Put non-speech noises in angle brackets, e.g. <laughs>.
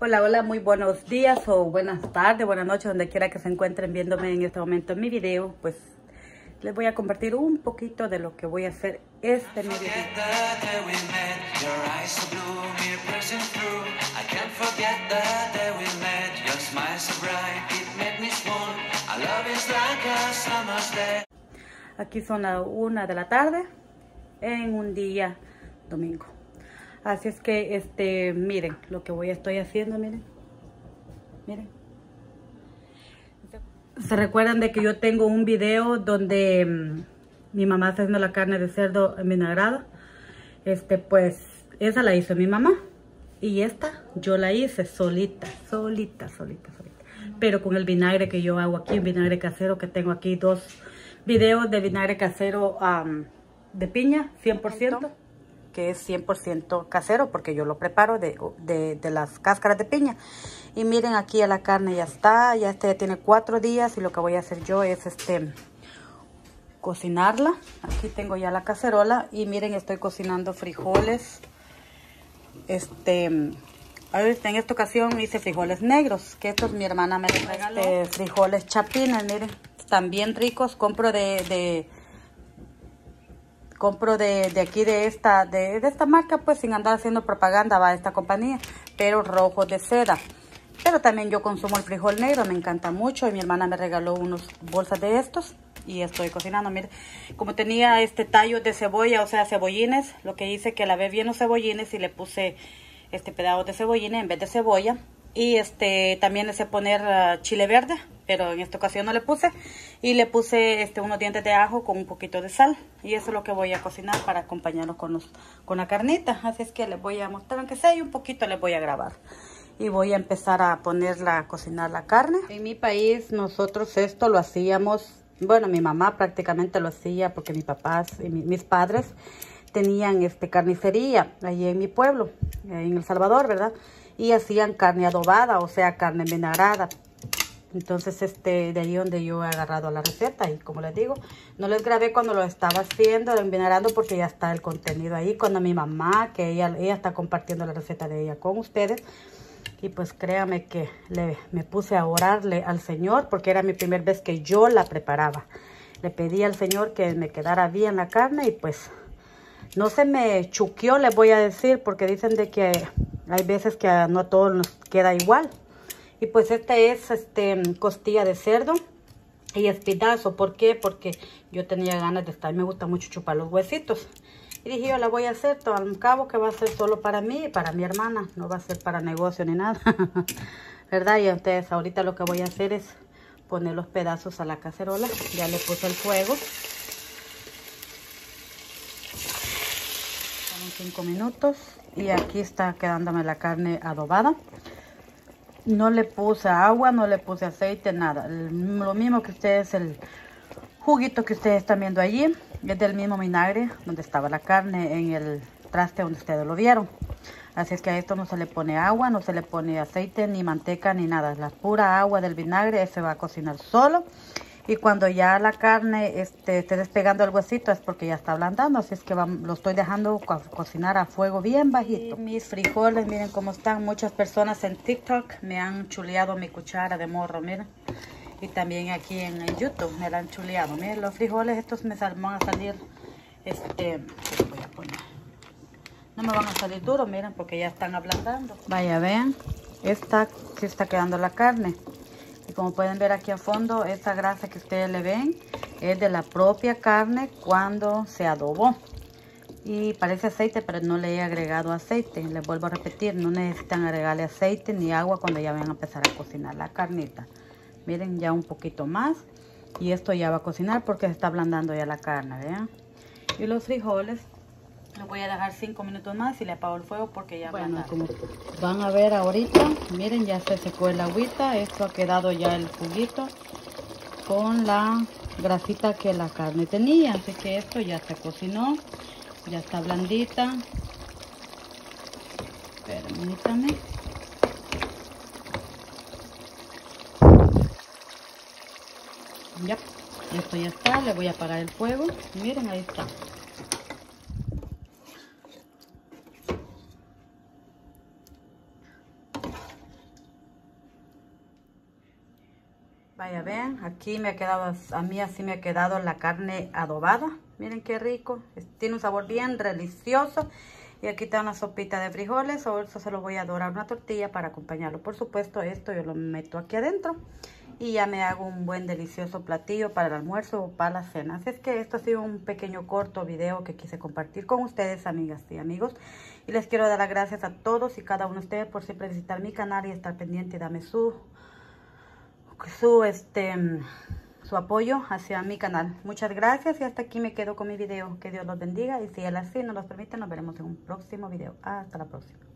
Hola, hola, muy buenos días o buenas tardes, buenas noches, donde quiera que se encuentren viéndome en este momento en mi video, pues les voy a compartir un poquito de lo que voy a hacer este mi video. Aquí son las una de la tarde en un día domingo. Así es que, este, miren lo que voy estoy haciendo, miren. Miren. Se recuerdan de que yo tengo un video donde mm, mi mamá está haciendo la carne de cerdo en vinagrada. Este, pues, esa la hizo mi mamá. Y esta yo la hice solita, solita, solita, solita. Pero con el vinagre que yo hago aquí, un vinagre casero, que tengo aquí dos videos de vinagre casero de piña, 100% que es 100% casero porque yo lo preparo de, de, las cáscaras de piña. Y miren aquí a la carne ya está, ya este ya tiene cuatro días y lo que voy a hacer yo es este cocinarla. Aquí tengo ya la cacerola y miren estoy cocinando frijoles. Este, en esta ocasión hice frijoles negros, que estos mi hermana me regaló. Este, frijoles chapines, miren, están bien ricos. Compro de compro de, de aquí de esta, de, de, esta marca, pues sin andar haciendo propaganda va esta compañía, pero rojo de seda. Pero también yo consumo el frijol negro, me encanta mucho y mi hermana me regaló unos bolsas de estos y estoy cocinando. Mire, como tenía este tallo de cebolla, o sea, cebollines, lo que hice que lavé bien los cebollines y le puse este pedazo de cebollines en vez de cebolla. Y este también le poner ah, chile verde, pero en esta ocasión no le puse. Y le puse este unos dientes de ajo con un poquito de sal. Y eso es lo que voy a cocinar para acompañarlo con, los, con la carnita. Así es que les voy a mostrar, aunque sea y un poquito les voy a grabar. Y voy a empezar a ponerla a cocinar la carne. En mi país nosotros esto lo hacíamos, bueno mi mamá prácticamente lo hacía porque mis papás y mis padres tenían este carnicería allí en mi pueblo, en El Salvador, ¿verdad? y hacían carne adobada, o sea, carne envenagrada. Entonces, este, de ahí donde yo he agarrado la receta y como les digo, no les grabé cuando lo estaba haciendo, envenenando porque ya está el contenido ahí. Cuando mi mamá, que ella, ella está compartiendo la receta de ella con ustedes. Y pues créame que le, me puse a orarle al Señor porque era mi primera vez que yo la preparaba. Le pedí al Señor que me quedara bien la carne y pues no se me chuqueó, les voy a decir, porque dicen de que hay veces que no a todos nos queda igual. Y pues esta es este costilla de cerdo y espinazo. ¿Por qué? Porque yo tenía ganas de estar, me gusta mucho chupar los huesitos. Y dije, yo la voy a hacer, todo al cabo que va a ser solo para mí y para mi hermana. No va a ser para negocio ni nada. <laughs> ¿Verdad? Y entonces ahorita lo que voy a hacer es poner los pedazos a la cacerola. Ya le puse el fuego. Son cinco minutos y aquí está quedándome la carne adobada. No le puse agua, no le puse aceite, nada. Lo mismo que ustedes, el juguito que ustedes están viendo allí, es del mismo vinagre donde estaba la carne en el traste donde ustedes lo vieron. Así es que a esto no se le pone agua, no se le pone aceite, ni manteca, ni nada. La pura agua del vinagre se va a cocinar solo. Y cuando ya la carne este, esté despegando el huesito es porque ya está ablandando. Así es que lo estoy dejando cocinar a fuego bien bajito. mis frijoles, miren cómo están. Muchas personas en TikTok me han chuleado mi cuchara de morro, miren. Y también aquí en, YouTube me la han chuleado. Miren, los frijoles estos me van a salir, este, voy a poner. No me van a salir duros, miren, porque ya están ablandando. Vaya, vean, esta que está quedando la carne. Y como pueden ver aquí a fondo, esta grasa que ustedes le ven es de la propia carne cuando se adobó. Y parece aceite, pero no le he agregado aceite. Les vuelvo a repetir, no necesitan agregarle aceite ni agua cuando ya van a empezar a cocinar la carnita. Miren, ya un poquito más. Y esto ya va a cocinar porque se está ablandando ya la carne, ¿vean? Y los frijoles lo voy a dejar 5 minutos más y le apago el fuego porque ya bueno, como van a ver ahorita, miren ya se secó el agüita, esto ha quedado ya el juguito con la grasita que la carne tenía, así que esto ya se cocinó, ya está blandita. Permítame. Ya, esto ya está, le voy a apagar el fuego. Miren, ahí está. Vaya, ven, aquí me ha quedado, a mí así me ha quedado la carne adobada. Miren qué rico, tiene un sabor bien delicioso. Y aquí está una sopita de frijoles, o eso se lo voy a dorar una tortilla para acompañarlo. Por supuesto, esto yo lo meto aquí adentro y ya me hago un buen delicioso platillo para el almuerzo o para la cena. Así es que esto ha sido un pequeño corto video que quise compartir con ustedes, amigas y amigos. Y les quiero dar las gracias a todos y cada uno de ustedes por siempre visitar mi canal y estar pendiente y darme su, su, este, su apoyo hacia mi canal. Muchas gracias y hasta aquí me quedo con mi video. Que Dios los bendiga y si Él así nos los permite, nos veremos en un próximo video. Hasta la próxima.